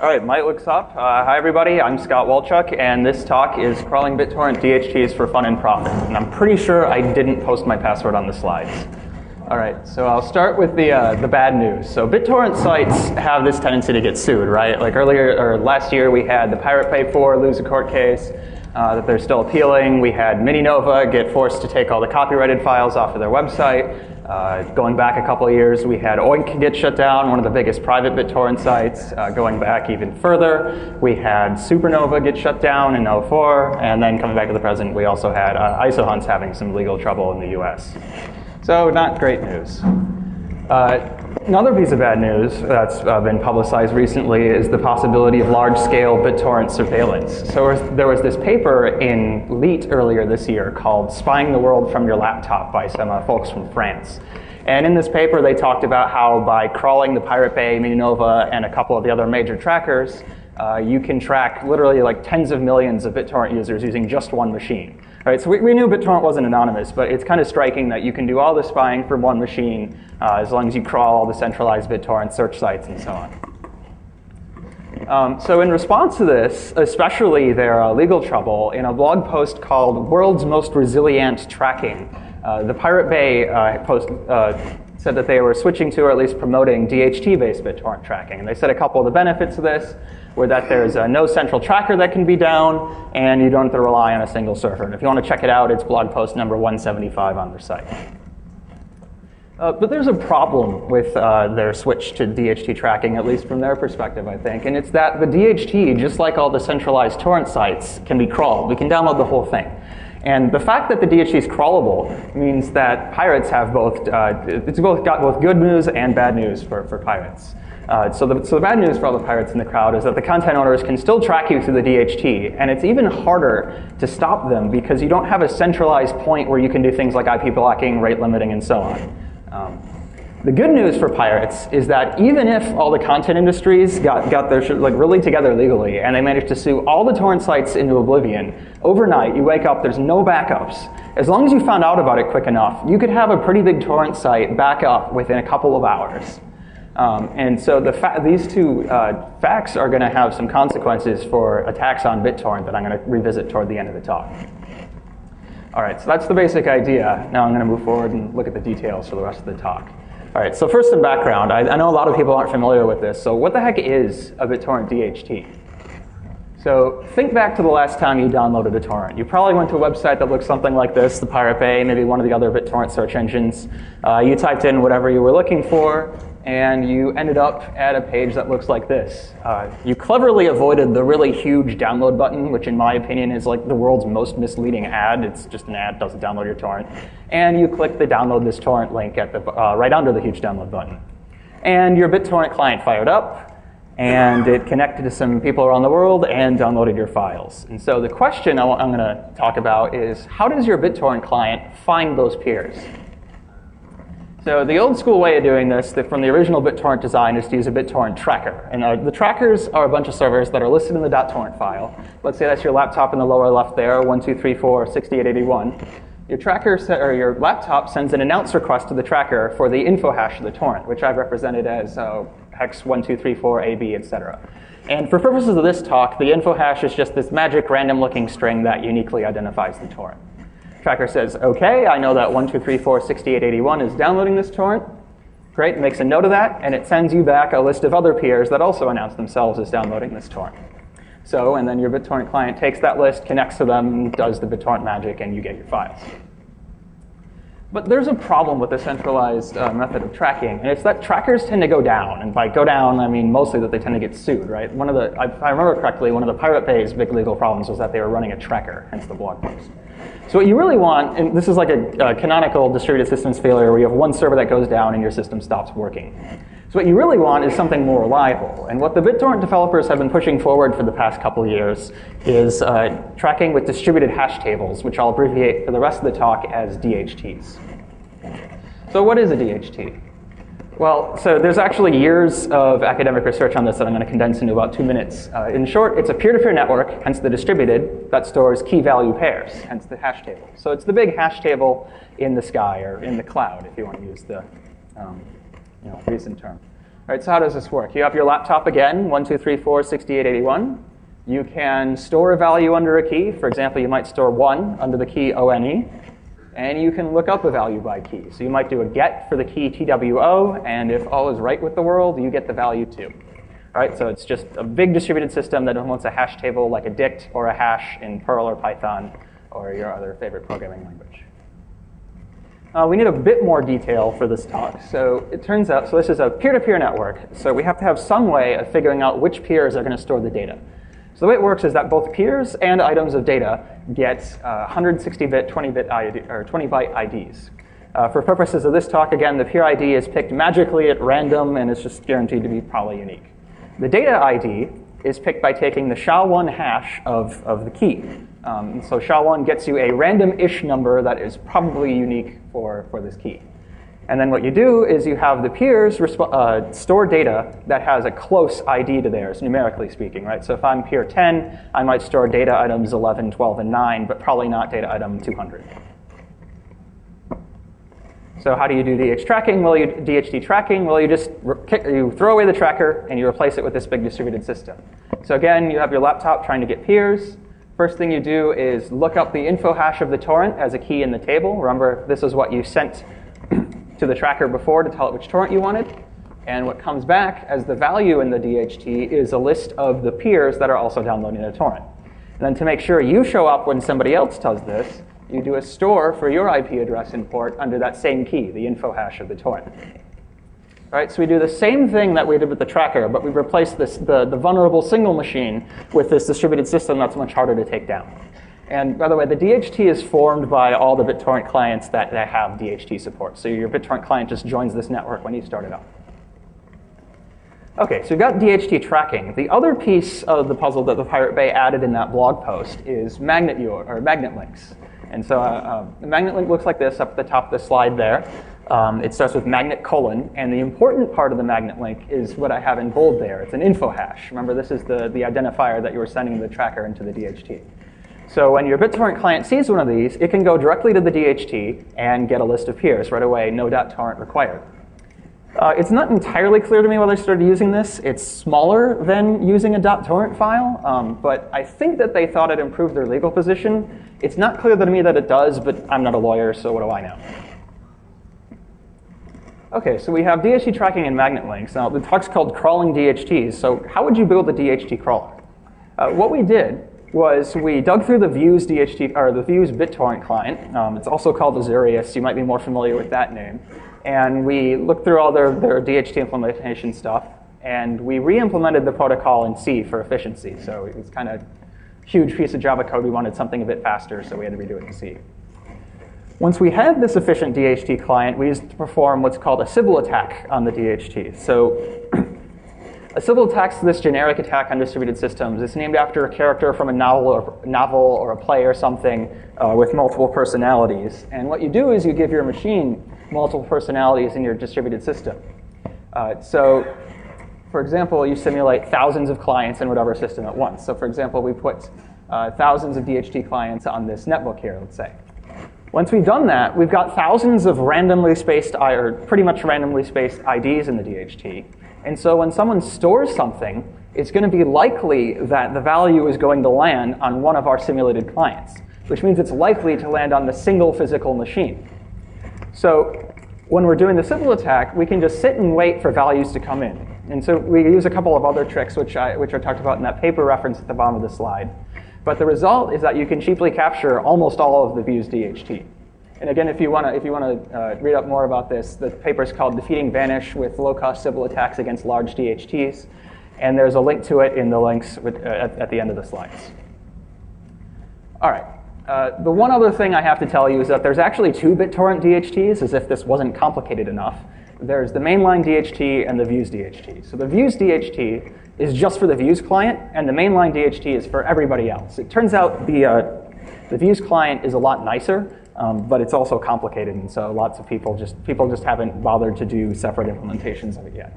All right, mic looks up. Uh, hi, everybody. I'm Scott Wolchok, and this talk is crawling BitTorrent DHTs for fun and profit. And I'm pretty sure I didn't post my password on the slides. All right, so I'll start with the, uh, the bad news. So BitTorrent sites have this tendency to get sued, right? Like earlier, or last year, we had the Pirate Bay 4 lose a court case uh, that they're still appealing. We had Mininova get forced to take all the copyrighted files off of their website. Uh, going back a couple of years, we had Oink get shut down, one of the biggest private BitTorrent sites. Uh, going back even further, we had Suprnova get shut down in 04, and then coming back to the present, we also had uh, IsoHunts having some legal trouble in the US. So not great news. Uh, Another piece of bad news that's uh, been publicized recently is the possibility of large-scale BitTorrent surveillance. So there was this paper in LEET earlier this year called Spying the World from Your Laptop by some uh, folks from France. And in this paper, they talked about how by crawling the Pirate Bay, Mininova, and a couple of the other major trackers, uh, you can track literally like tens of millions of BitTorrent users using just one machine. Right, so we, we knew BitTorrent wasn't anonymous, but it's kind of striking that you can do all the spying from one machine uh, as long as you crawl all the centralized BitTorrent search sites and so on. Um, so in response to this, especially their uh, legal trouble, in a blog post called World's Most Resilient Tracking, uh, the Pirate Bay uh, post uh, said that they were switching to, or at least promoting, DHT-based BitTorrent tracking. And they said a couple of the benefits of this were that there's uh, no central tracker that can be down, and you don't have to rely on a single server. And if you want to check it out, it's blog post number 175 on their site. Uh, but there's a problem with uh, their switch to DHT tracking, at least from their perspective, I think. And it's that the DHT, just like all the centralized torrent sites, can be crawled. We can download the whole thing. And the fact that the DHT is crawlable means that pirates have both, uh, it's both got both good news and bad news for, for pirates. Uh, so, the, so the bad news for all the pirates in the crowd is that the content owners can still track you through the DHT, and it's even harder to stop them because you don't have a centralized point where you can do things like IP blocking, rate limiting, and so on. Um, the good news for pirates is that even if all the content industries got, got their like really together legally and they managed to sue all the torrent sites into oblivion, overnight you wake up, there's no backups. As long as you found out about it quick enough, you could have a pretty big torrent site back up within a couple of hours. Um, and so the fa- these two uh, facts are going to have some consequences for attacks on BitTorrent that I'm going to revisit toward the end of the talk. All right, so that's the basic idea. Now I'm going to move forward and look at the details for the rest of the talk. All right, so first some background. I, I know a lot of people aren't familiar with this. So what the heck is a BitTorrent DHT? So think back to the last time you downloaded a torrent. You probably went to a website that looks something like this, the Pirate Bay, maybe one of the other BitTorrent search engines. Uh, you typed in whatever you were looking for, and you ended up at a page that looks like this. Uh, you cleverly avoided the really huge download button, which in my opinion is like the world's most misleading ad. It's just an ad, doesn't download your torrent. And you click the download this torrent link at the, uh, right under the huge download button. And your BitTorrent client fired up, and it connected to some people around the world and downloaded your files. And so the question I'm going to talk about is how does your BitTorrent client find those peers? So the old school way of doing this, from the original BitTorrent design, is to use a BitTorrent tracker. And uh, the trackers are a bunch of servers that are listed in the .torrent file. Let's say that's your laptop in the lower left there, 1234 6881. Your tracker or your laptop sends an announce request to the tracker for the info hash of the torrent, which I've represented as uh, hex 1234 AB, etc. And for purposes of this talk, the info hash is just this magic random looking string that uniquely identifies the torrent. Tracker says, okay, I know that 12346881 is downloading this torrent. Great, makes a note of that, and it sends you back a list of other peers that also announce themselves as downloading this torrent. So, and then your BitTorrent client takes that list, connects to them, does the BitTorrent magic, and you get your files. But there's a problem with the centralized uh, method of tracking, and it's that trackers tend to go down. And by go down, I mean mostly that they tend to get sued, right? One of the, if I remember correctly, one of the Pirate Bay's big legal problems was that they were running a tracker, hence the blog post. So what you really want, and this is like a, a canonical distributed systems failure where you have one server that goes down and your system stops working. So what you really want is something more reliable. And what the BitTorrent developers have been pushing forward for the past couple years is uh, tracking with distributed hash tables, which I'll abbreviate for the rest of the talk as DHTs. So what is a DHT? Well, so there's actually years of academic research on this that I'm going to condense into about two minutes. Uh, in short, it's a peer-to-peer network, hence the distributed, that stores key value pairs, hence the hash table. So it's the big hash table in the sky or in the cloud, if you want to use the um, you know, recent term. All right, so how does this work? You have your laptop again, 1234 6881. You can store a value under a key. For example, you might store 1 under the key ONE. And you can look up a value by key. So you might do a get for the key TWO, and if all is right with the world, you get the value 2. All right, so it's just a big distributed system that implements a hash table like a dict or a hash in Perl or Python or your other favorite programming language. Uh, we need a bit more detail for this talk. So it turns out, so this is a peer-to-peer network. So we have to have some way of figuring out which peers are going to store the data. So the way it works is that both peers and items of data get 160-bit, 20-bit or 20-byte IDs. Uh, for purposes of this talk, again, the peer ID is picked magically at random and it's just guaranteed to be probably unique. The data ID is picked by taking the SHA-1 hash of, of the key. Um, so SHA-1 gets you a random-ish number that is probably unique for, for this key. And then what you do is you have the peers resp- uh, store data that has a close ID to theirs, numerically speaking, right? So if I'm peer 10, I might store data items 11, 12, and 9, but probably not data item 200. So how do you do DH tracking? Well, you DHT tracking. Well, you just you throw away the tracker and you replace it with this big distributed system. So again, you have your laptop trying to get peers. First thing you do is look up the info hash of the torrent as a key in the table. Remember, this is what you sent to the tracker before to tell it which torrent you wanted. And what comes back as the value in the DHT is a list of the peers that are also downloading the torrent. And then to make sure you show up when somebody else does this, you do a store for your IP address in port under that same key, the info hash of the torrent. Right, so we do the same thing that we did with the tracker, but we replace this, the, the vulnerable single machine with this distributed system that's much harder to take down. And by the way, the DHT is formed by all the BitTorrent clients that, that have DHT support. So your BitTorrent client just joins this network when you start it up. Okay, so we've got DHT tracking. The other piece of the puzzle that the Pirate Bay added in that blog post is magnet, or magnet links. And so uh, uh, the magnet link looks like this up at the top of the slide there. Um, it starts with magnet colon, and the important part of the magnet link is what I have in bold there. It's an info hash. Remember, this is the, the identifier that you were sending the tracker into the DHT. So when your BitTorrent client sees one of these, it can go directly to the DHT and get a list of peers right away, no .torrent required. Uh, it's not entirely clear to me whether I started using this. It's smaller than using a .torrent file, um, but I think that they thought it improved their legal position. It's not clear to me that it does, but I'm not a lawyer, so what do I know? Okay, so we have DHT tracking and magnet links. Now, the talk's called crawling DHTs, so how would you build a DHT crawler? Uh, what we did was we dug through the Vuze DHT or the Vuze BitTorrent client. Um, it's also called Azureus. You might be more familiar with that name. And we looked through all their, their DHT implementation stuff, and we re-implemented the protocol in C for efficiency. So it was kind of huge piece of Java code. We wanted something a bit faster, so we had to redo it in C. Once we had this efficient DHT client, we used to perform what's called a Sybil attack on the DHT. So A Sybil attack is this generic attack on distributed systems. It's named after a character from a novel or, novel or a play or something uh, with multiple personalities. And what you do is you give your machine multiple personalities in your distributed system. Uh, so, for example, you simulate thousands of clients in whatever system at once. So, for example, we put uh, thousands of DHT clients on this netbook here, let's say. Once we've done that, we've got thousands of randomly spaced, or pretty much randomly spaced IDs in the DHT. And so when someone stores something, it's going to be likely that the value is going to land on one of our simulated clients, which means it's likely to land on the single physical machine. So when we're doing the Sybil attack, we can just sit and wait for values to come in. And so we use a couple of other tricks, which I, which I talked about in that paper reference at the bottom of the slide. But the result is that you can cheaply capture almost all of the Vuze DHT. And again, if you want to uh, read up more about this, the paper is called "Defeating Vanish with Low-Cost Sybil Attacks Against Large DHTs," and there's a link to it in the links with, uh, at, at, the end of the slides. All right. Uh, the one other thing I have to tell you is that there's actually two BitTorrent DHTs, as if this wasn't complicated enough. There's the mainline DHT and the Vuze DHT. So the Vuze DHT is just for the Vuze client, and the mainline DHT is for everybody else. It turns out the, uh, the Vuze client is a lot nicer. Um, but it's also complicated, and so lots of people just people just haven't bothered to do separate implementations of it yet.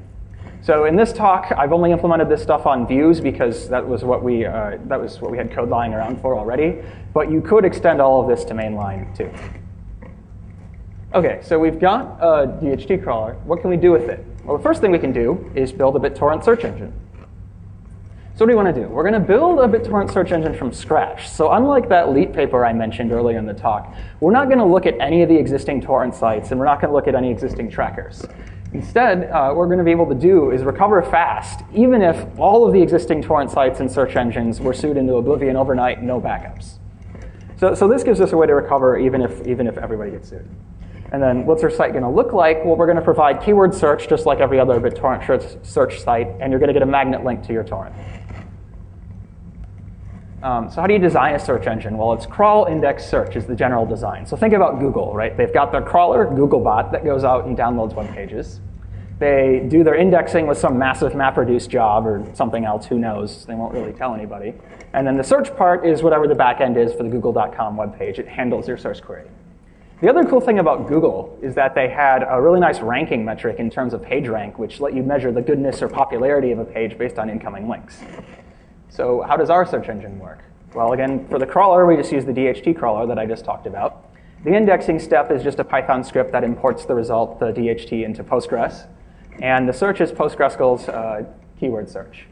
So in this talk, I've only implemented this stuff on Vuze because that was what we uh, that was what we had code lying around for already. But you could extend all of this to mainline too. Okay, so we've got a DHT crawler. What can we do with it? Well, the first thing we can do is build a BitTorrent search engine. So what do we want to do? We're going to build a BitTorrent search engine from scratch. So unlike that LEET paper I mentioned earlier in the talk, we're not going to look at any of the existing torrent sites, and we're not going to look at any existing trackers. Instead, uh, what we're going to be able to do is recover fast, even if all of the existing torrent sites and search engines were sued into oblivion overnight, no backups. So, so this gives us a way to recover even if, even if everybody gets sued. And then what's our site going to look like? Well, we're going to provide keyword search just like every other BitTorrent search site, and you're going to get a magnet link to your torrent. Um, so how do you design a search engine? Well, it's crawl, index, search is the general design. So think about Google, right? They've got their crawler, Googlebot, that goes out and downloads web pages. They do their indexing with some massive MapReduce job or something else, who knows? They won't really tell anybody. And then the search part is whatever the backend is for the google.com web page. It handles your source query. The other cool thing about Google is that they had a really nice ranking metric in terms of PageRank, which let you measure the goodness or popularity of a page based on incoming links. So how does our search engine work? Well, again, for the crawler, we just use the DHT crawler that I just talked about. The indexing step is just a Python script that imports the result, the DHT, into Postgres. And the search is PostgreSQL's uh, keyword search.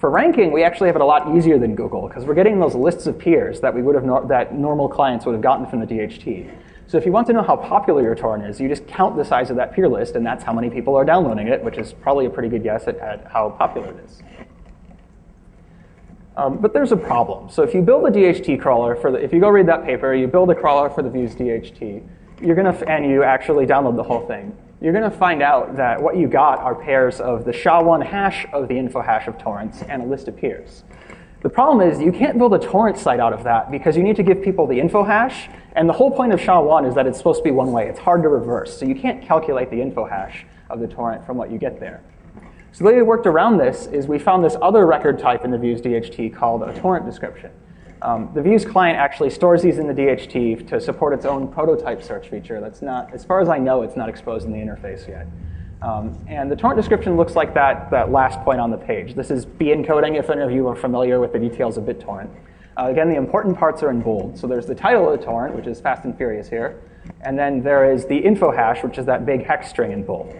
For ranking, we actually have it a lot easier than Google because we're getting those lists of peers that we would have no- that normal clients would have gotten from the DHT. So if you want to know how popular your torrent is, you just count the size of that peer list, and that's how many people are downloading it, which is probably a pretty good guess at, at how popular it is. Um, but there's a problem. So if you build a DHT crawler for the, if you go read that paper, you build a crawler for the Vuze DHT, you're gonna, and you actually download the whole thing, you're gonna find out that what you got are pairs of the SHA-1 hash of the info hash of torrents and a list of peers. The problem is you can't build a torrent site out of that because you need to give people the info hash, and the whole point of SHA-1 is that it's supposed to be one way. It's hard to reverse, so you can't calculate the info hash of the torrent from what you get there. So the way we worked around this is we found this other record type in the Vuze DHT called a torrent description. Um, the Vuze client actually stores these in the DHT to support its own prototype search feature. That's not, as far as I know, it's not exposed in the interface yet. Um, and the torrent description looks like that, that last point on the page. This is B encoding, if any of you are familiar with the details of BitTorrent. Uh, again, the important parts are in bold. So there's the title of the torrent, which is Fast and Furious here. And then there is the info hash, which is that big hex string in bold.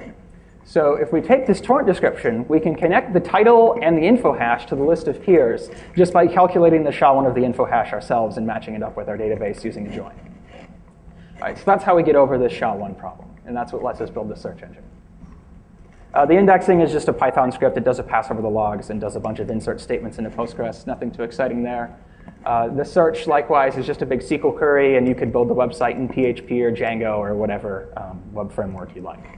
So if we take this torrent description, we can connect the title and the info hash to the list of peers just by calculating the SHA-1 of the info hash ourselves and matching it up with our database using a join. All right, so that's how we get over this SHA-1 problem, and that's what lets us build the search engine. Uh, the indexing is just a Python script. It does a pass over the logs and does a bunch of insert statements into Postgres. Nothing too exciting there. Uh, the search, likewise, is just a big SQL query, and you could build the website in PHP or Django or whatever um, web framework you like.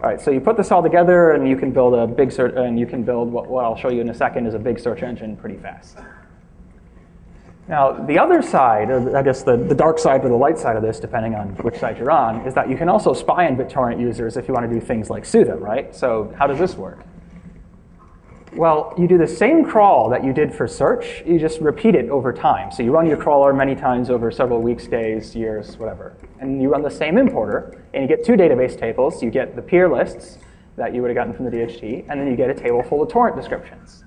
All right, so you put this all together, and you can build a big search, and you can build what, what I'll show you in a second is a big search engine pretty fast. Now, the other side, I guess the, the dark side or the light side of this, depending on which side you're on, is that you can also spy on BitTorrent users if you want to do things like them, right? So how does this work? Well, you do the same crawl that you did for search, you just repeat it over time. So you run your crawler many times over several weeks, days, years, whatever. And you run the same importer, and you get two database tables. You get the peer lists that you would have gotten from the DHT, and then you get a table full of torrent descriptions.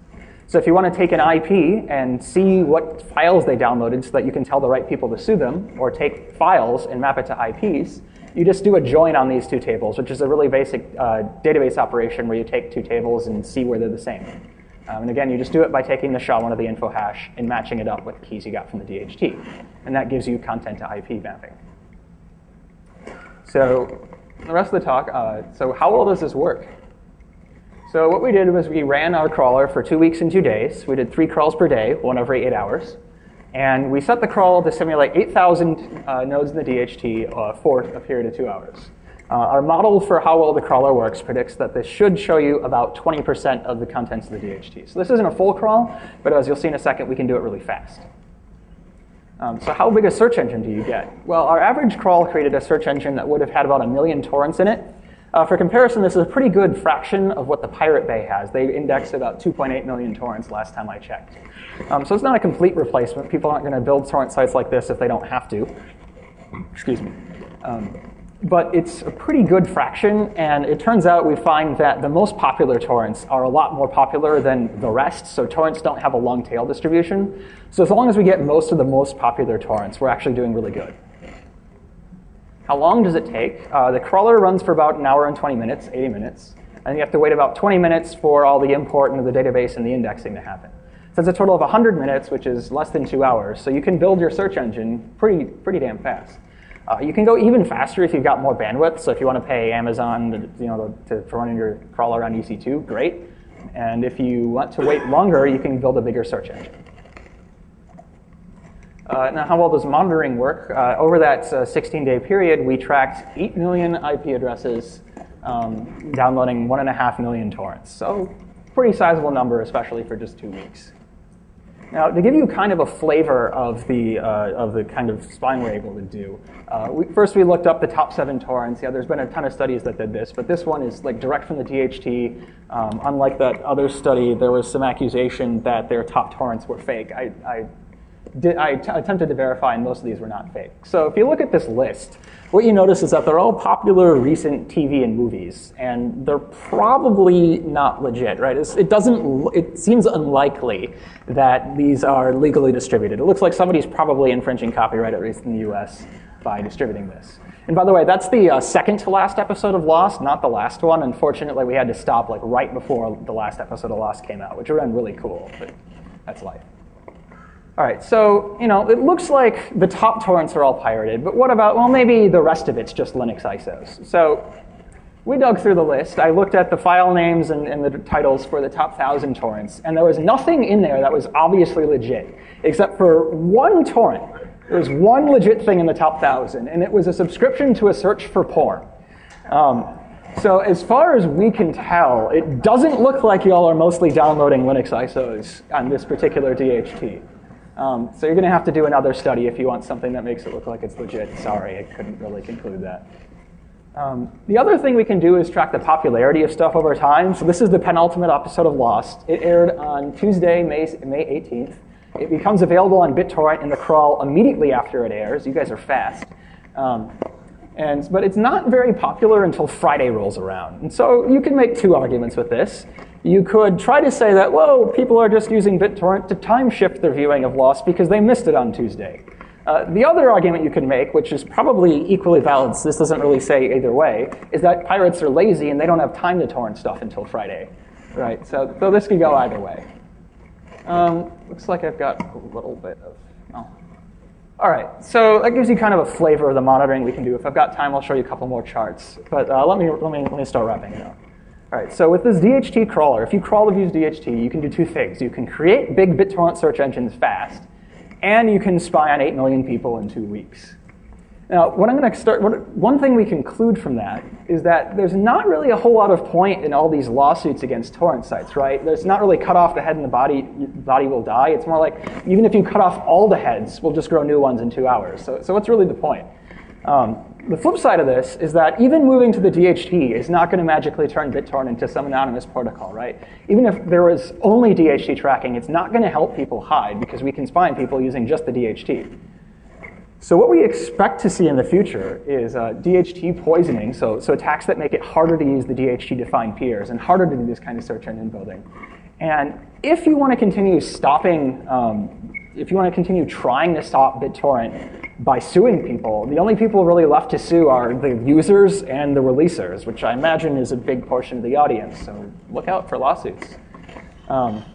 So if you want to take an IP and see what files they downloaded so that you can tell the right people to sue them, or take files and map it to IPs, you just do a join on these two tables, which is a really basic uh, database operation where you take two tables and see where they're the same. Um, and again, you just do it by taking the SHA-1 of the info hash and matching it up with the keys you got from the DHT. And that gives you content to IP mapping. So the rest of the talk, uh, so how well does this work? So what we did was we ran our crawler for two weeks and two days. We did three crawls per day, one every eight hours. And we set the crawl to simulate 8,000 uh, nodes in the DHT uh, for a period of two hours. Uh, our model for how well the crawler works predicts that this should show you about 20% of the contents of the DHT. So this isn't a full crawl, but as you'll see in a second, we can do it really fast. Um, so how big a search engine do you get? Well, our average crawl created a search engine that would have had about a million torrents in it. Uh, for comparison, this is a pretty good fraction of what the Pirate Bay has. They indexed about 2.8 million torrents last time I checked. Um, so it's not a complete replacement. People aren't going to build torrent sites like this if they don't have to. Excuse me. Um, but it's a pretty good fraction, and it turns out we find that the most popular torrents are a lot more popular than the rest, so torrents don't have a long tail distribution. So as long as we get most of the most popular torrents, we're actually doing really good. How long does it take? Uh, the crawler runs for about an hour and 20 minutes, 80 minutes. And you have to wait about 20 minutes for all the import into the database and the indexing to happen. So it's a total of 100 minutes, which is less than two hours. So you can build your search engine pretty, pretty damn fast. Uh, you can go even faster if you've got more bandwidth. So if you want to pay Amazon, to, you know, to, to run your crawler on EC2, great. And if you want to wait longer, you can build a bigger search engine. Uh, now, how well does monitoring work? Uh, over that 16-day uh, period, we tracked 8 million IP addresses, um, downloading 1.5 million torrents. So pretty sizable number, especially for just two weeks. Now, to give you kind of a flavor of the, uh, of the kind of spying we're able to do, uh, we, first we looked up the top seven torrents. Yeah, there's been a ton of studies that did this, but this one is like direct from the DHT. Um, unlike that other study, there was some accusation that their top torrents were fake. I, I did, I t- attempted to verify, and most of these were not fake. So if you look at this list, what you notice is that they're all popular recent TV and movies, and they're probably not legit, right? It's, it doesn't. It seems unlikely that these are legally distributed. It looks like somebody's probably infringing copyright, at least in the U.S., by distributing this. And by the way, that's the uh, second to last episode of Lost, not the last one. Unfortunately, we had to stop like right before the last episode of Lost came out, which would have been really cool, but that's life. All right, so you know, it looks like the top torrents are all pirated, but what about, well, maybe the rest of it's just Linux ISOs. So we dug through the list. I looked at the file names and, and the titles for the top 1,000 torrents, and there was nothing in there that was obviously legit, except for one torrent. There was one legit thing in the top 1,000, and it was a subscription to a search for porn. Um, so as far as we can tell, it doesn't look like y'all are mostly downloading Linux ISOs on this particular DHT. Um, so you're going to have to do another study if you want something that makes it look like it's legit. Sorry, I couldn't really conclude that. Um, the other thing we can do is track the popularity of stuff over time. So this is the penultimate episode of Lost. It aired on Tuesday, May, May 18th. It becomes available on BitTorrent in the crawl immediately after it airs. You guys are fast. Um, and, but it's not very popular until Friday rolls around. And so you can make two arguments with this. You could try to say that, whoa, people are just using BitTorrent to time shift their viewing of Lost because they missed it on Tuesday. Uh, the other argument you can make, which is probably equally valid, so this doesn't really say either way, is that pirates are lazy and they don't have time to torrent stuff until Friday. Right? So, so this could go either way. Um, looks like I've got a little bit of. Oh. All right, so that gives you kind of a flavor of the monitoring we can do. If I've got time, I'll show you a couple more charts. But uh, let, me, let, me, let me start wrapping it up. All right, so with this DHT crawler, if you crawl the Vuze DHT, you can do two things. You can create big BitTorrent search engines fast, and you can spy on 8 million people in two weeks. Now, what I'm going to start, what, one thing we conclude from that is that there's not really a whole lot of point in all these lawsuits against torrent sites, right? There's not really cut off the head and the body, body will die. It's more like even if you cut off all the heads, we'll just grow new ones in two hours. So, so what's really the point? Um, the flip side of this is that even moving to the DHT is not going to magically turn BitTorrent into some anonymous protocol, right? Even if there was only DHT tracking, it's not going to help people hide because we can spy people using just the DHT. So what we expect to see in the future is uh, DHT poisoning, so, so attacks that make it harder to use the DHT to find peers and harder to do this kind of search engine building. And if you want to continue stopping, um, if you want to continue trying to stop BitTorrent by suing people, the only people really left to sue are the users and the releasers, which I imagine is a big portion of the audience. So look out for lawsuits. Um,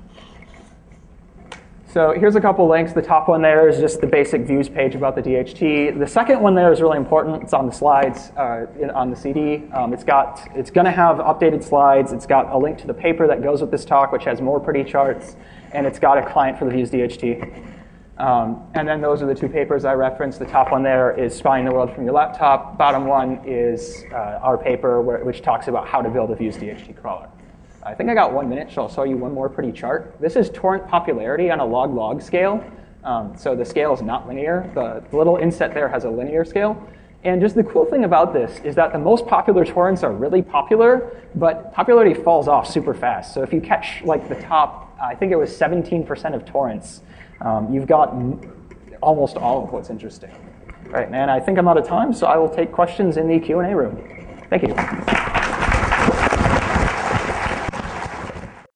so here's a couple links. The top one there is just the basic Vuze page about the DHT. The second one there is really important. It's on the slides uh, in, on the CD. Um, it's got it's going to have updated slides. It's got a link to the paper that goes with this talk, which has more pretty charts, and it's got a client for the Vuze DHT. Um, and then those are the two papers I referenced. The top one there is Spying the World from Your Laptop. Bottom one is uh, our paper, where, which talks about how to build a Vuze DHT crawler. I think I got one minute, so I'll show you one more pretty chart. This is torrent popularity on a log-log scale. Um, so the scale is not linear. The, the little inset there has a linear scale. And just the cool thing about this is that the most popular torrents are really popular, but popularity falls off super fast. So if you catch like the top, I think it was 17% of torrents um, you've got almost all of what's interesting. Right, and I think I'm out of time, so I will take questions in the Q&A room. Thank you.